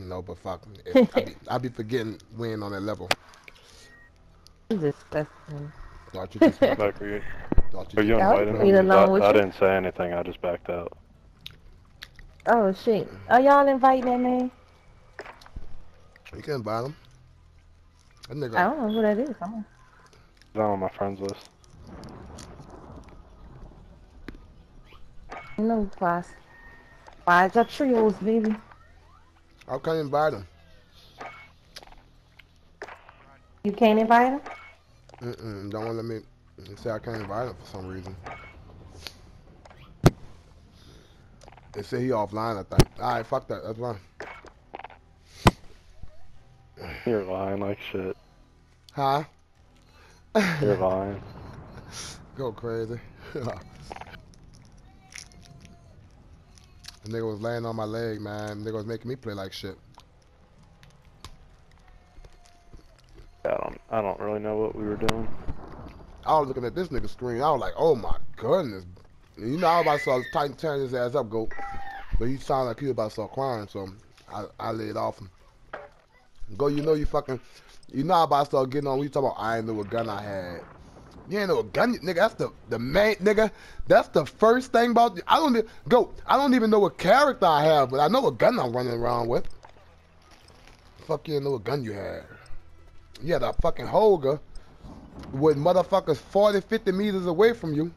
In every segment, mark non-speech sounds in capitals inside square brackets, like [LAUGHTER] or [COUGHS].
You know, but fuck, [LAUGHS] if, I, be, I be forgetting when on that level. Disgusting. Thought you just, [LAUGHS] Like, were you, thought were you you Yeah, I'll inviting eat I, I didn't say anything. I just backed out. Oh shit. Are y'all inviting that man? you can buy them. That nigga, I don't know who that is. Come on. He's on my friends list. No class. Why your trios, baby? How can you invite him? You can't invite him? Mm-mm, don't want to let me they say I can't invite him for some reason. They say he offline, I think. Alright, fuck that, that's fine. You're lying like shit. Huh? You're lying. [LAUGHS] Go crazy. [LAUGHS] the nigga was laying on my leg, man. Nigga was making me play like shit. I don't. I don't really know what we were doing. I was looking at this nigga screen. I was like, oh my goodness. You know, I was about to start turn his ass up, go. But he sounded like he was about to start crying, so I, I laid off him. Go, you know you fucking, you know I about to start getting on. We talking about I ain't know what gun I had. You ain't what gun, nigga. That's the the main nigga. That's the first thing about. I don't go. I don't even know what character I have, but I know what gun I'm running around with. Fuck you, know what gun you had. Yeah, a fucking Holger with motherfuckers 40, 50 meters away from you.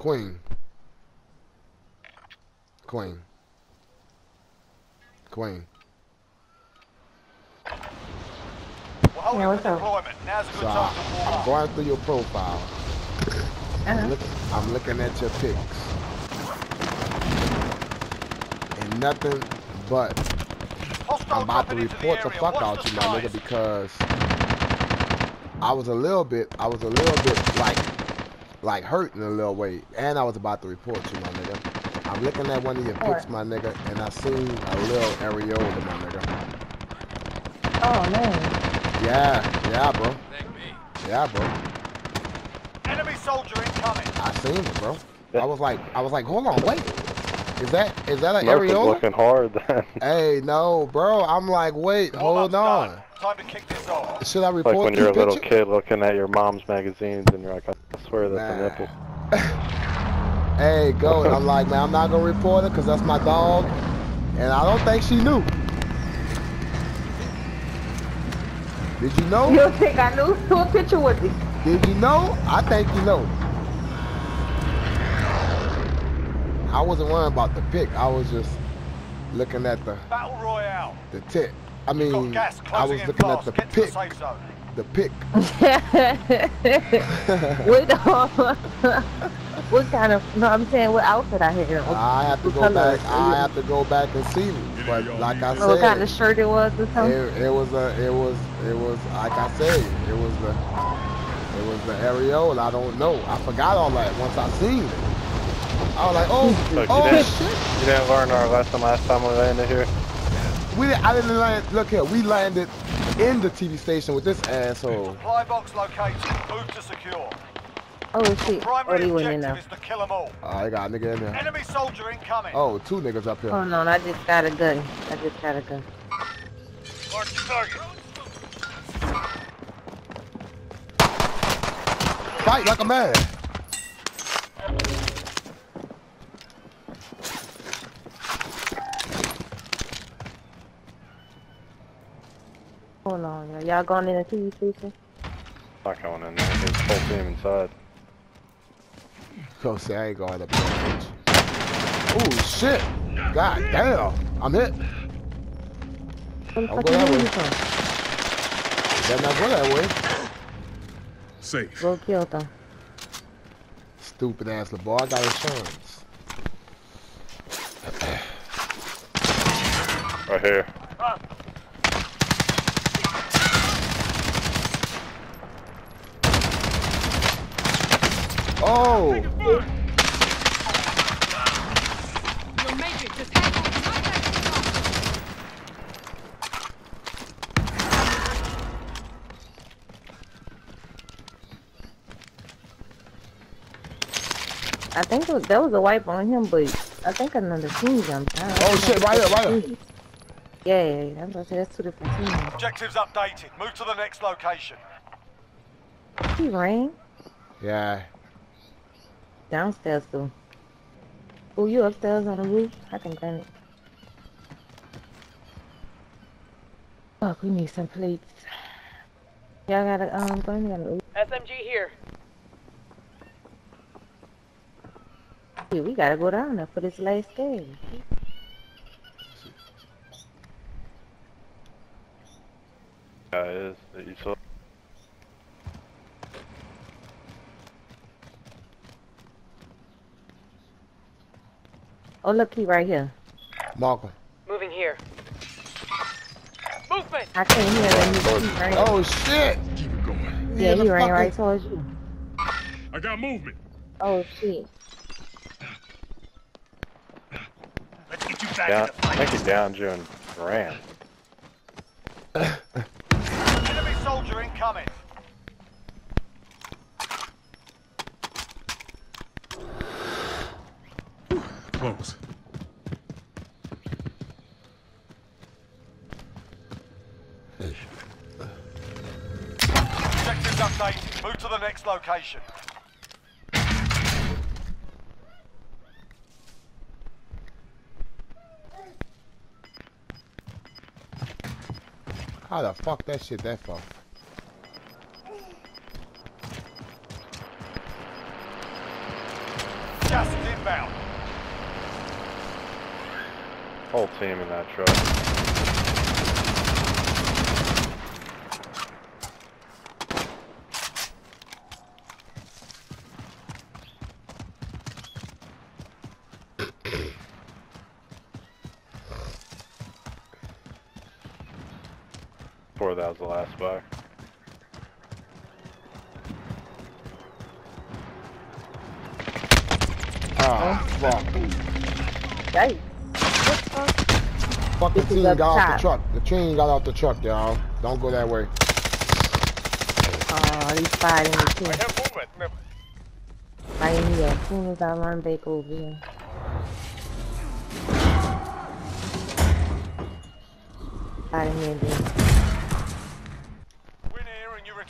Queen. Queen. Queen. We're holding Yeah, for what's up? a good So time to warm I'm going through your profile. I'm, Uh-huh. look, I'm looking at your pics. And nothing but I'm about to report the area. fuck Watch out the you, my nigga, because I was a little bit, I was a little bit like, like hurting a little way, and I was about to report you, my nigga. I'm looking at one of your pics, my nigga, and I seen a little areola, my nigga. Oh man. Yeah, yeah, bro. Yeah, bro. Enemy soldier incoming. I seen it, bro. I was like, I was like, hold on, wait. Is that is that an Murph areola? looking hard then. [LAUGHS] Hey, no, bro. I'm like, wait, hold Warm-up's on. done. Time to kick this off. Should I like report when this you're a little picture? kid looking at your mom's magazines and you're like, I swear that's a nipple. [LAUGHS] Hey, go. And I'm like, man, I'm not gonna report it because that's my dog, and I don't think she knew. Did you You know? don't think [LAUGHS] I knew? Do a picture with me. Did you know? I think you know. I wasn't worrying about the pic. I was just looking at the Battle Royale. the tit. I mean, I was in looking at the Get to the pic. safe. The pic. [LAUGHS] [LAUGHS] what, [LAUGHS] what kind of, no, I'm saying what outfit I had on. I have to go color? back. I have to go back and see. it. But like I oh, said, what kind of shirt it was or something? it, it was a, it was, it was like I said, it was the, it was the areola. I don't know. I forgot all that once I seen it. I was like, oh, Look, you oh didn't- shit. You didn't learn our lesson last time we landed here? We, didn't- I didn't land. Look here, we landed in the TV station with this asshole. Supply box located. Move to secure. Oh shit. Primary they went in objective there. is to kill them all. Oh, I got a nigga in there. Enemy soldier incoming. Oh, two niggas up here. Oh no, I just got a gun. I just got a gun. Mark the target. Fight like a man. Hold on, y'all. Y'all going in the TV station? Not going in there. There's a whole team inside. Go say I ain't going up there. Oh shit! God damn! I'm hit. I'll fuck go you that way. from? Better not go that way. Safe. Go kill them. Stupid ass LeBar. I got insurance. Right here. Oh! I think was, that was a wipe on him, but I think another team jumped out. Oh shit, right there, right there. Yeah, yeah, yeah. That's two different teams. Objectives updated. Move to the next location. He rang. Yeah downstairs though. Oh, you upstairs on the roof? I can grant it. Fuck, we need some plates. Y'all got a um gun? Got a SMG here. Yeah, we gotta go down there for this last game. Yeah, it is. You saw. Oh, look, he right here. Marker. Moving here. Movement! I can't hear him. He, he ran. Oh, shit. Keep it going. yeah, he ran motherfucker. right towards you. I got movement. Oh, shit. Let's get you back Down, in the I think he downed you and ran. Enemy soldier incoming. Close. Objectives updated. Move to the next location. How the fuck that shit that far? Gas is inbound. Whole team in that truck. Before that was the last buck. Ah, fuck. Yikes. Fucking This is team up got off the truck. The team got off the truck, y'all. Don't go that way. Oh, he's fighting me too. have movement. Right in here. As soon as I run back over here. Fighting me again.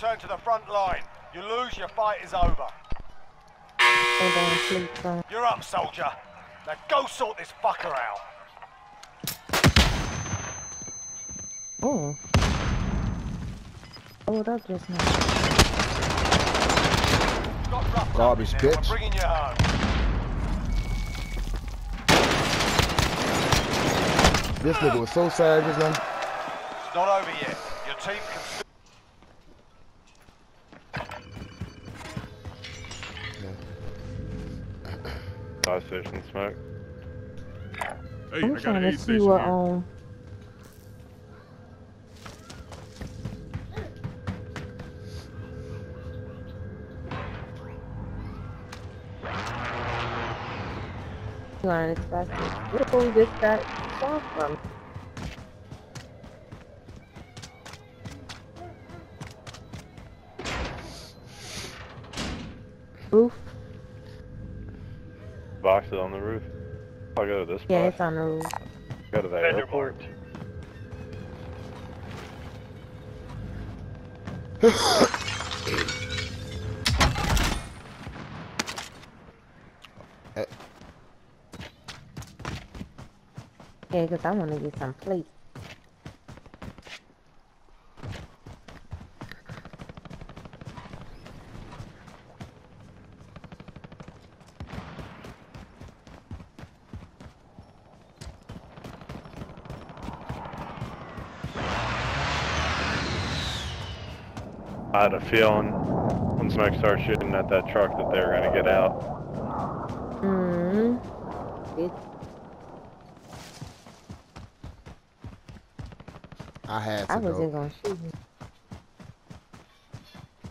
Return to the front line. You lose, your fight is over. Go down, sleep from. You're up, soldier. Now go sort this fucker out. Oh. oh Hold up just now. Garbage up in there. bitch. We're bringing you home. This nigga was so savage, man. It's not over yet. Your team can Fire station smoke. Hey, I'm I trying an to see station what here. um. You want to discuss it? Where did we just got shot from? Roof? Box is on the roof. I'll go to this place. Yeah, box. it's on the roof. Go to the airport. [COUGHS] Yeah, because I want to get some plates. I had a feeling when smoke started shooting at that truck that they were gonna get out. Mm-hmm. I had to I was go. gonna shoot him.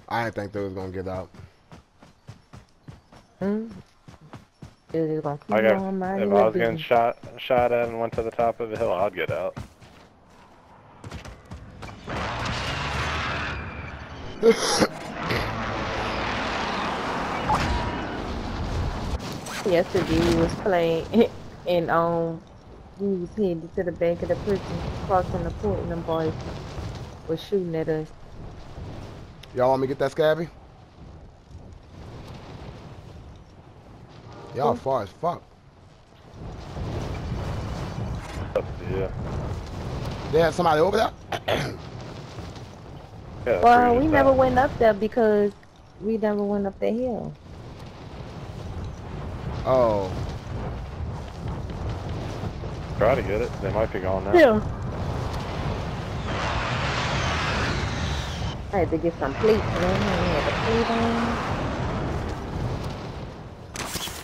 I didn't think they was gonna get out. Mm. It was just gonna keep I got, going by if the I was getting shot shot at and went to the top of the hill, I'd get out. [COUGHS] Yesterday we was playing [LAUGHS] and um we was headed to the back of the prison, crossing the port and them boys was shooting at us. Y'all want me to get that scabby? Y'all Who? far as fuck. Yeah. They had somebody over there? [COUGHS] Yeah. Well, we never went up there because we never went up the hill. Oh. Try to get it. They might be gone now. Yeah. I had to get some plates, man. I had a plate on.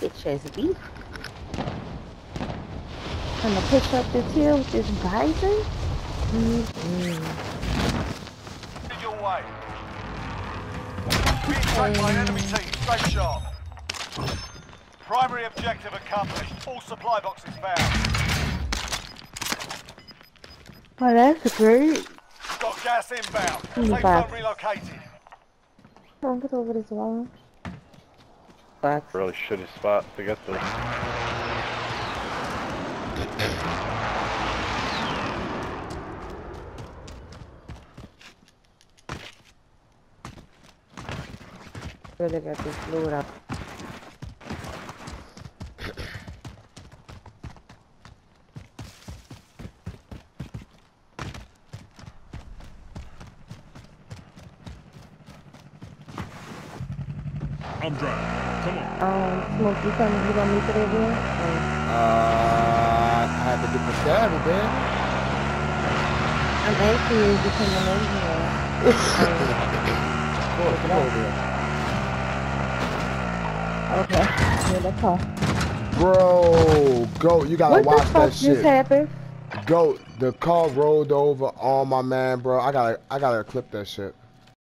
Bitch ass beef. Gonna push up this hill with this bison? Mm-mm. Headed your way. Being tracked by enemy team. Stay sharp. Primary objective accomplished. All supply boxes found. Oh, that's great. Got gas inbound. Safe back. zone relocated. Don't get over this wall. Box. Really shitty spot to get this. Really got this load up. I'm driving. Come on. Um, Smoke, you coming? You gonna meet it again? Or Uh, I had to get the scabby, man. I'm asking you if you coming in here. Come come over here. Okay. Yeah, that's all. Bro, go. You gotta What the watch fuck that just happened? Go. The car rolled over on my man, bro. I gotta, I gotta clip that shit.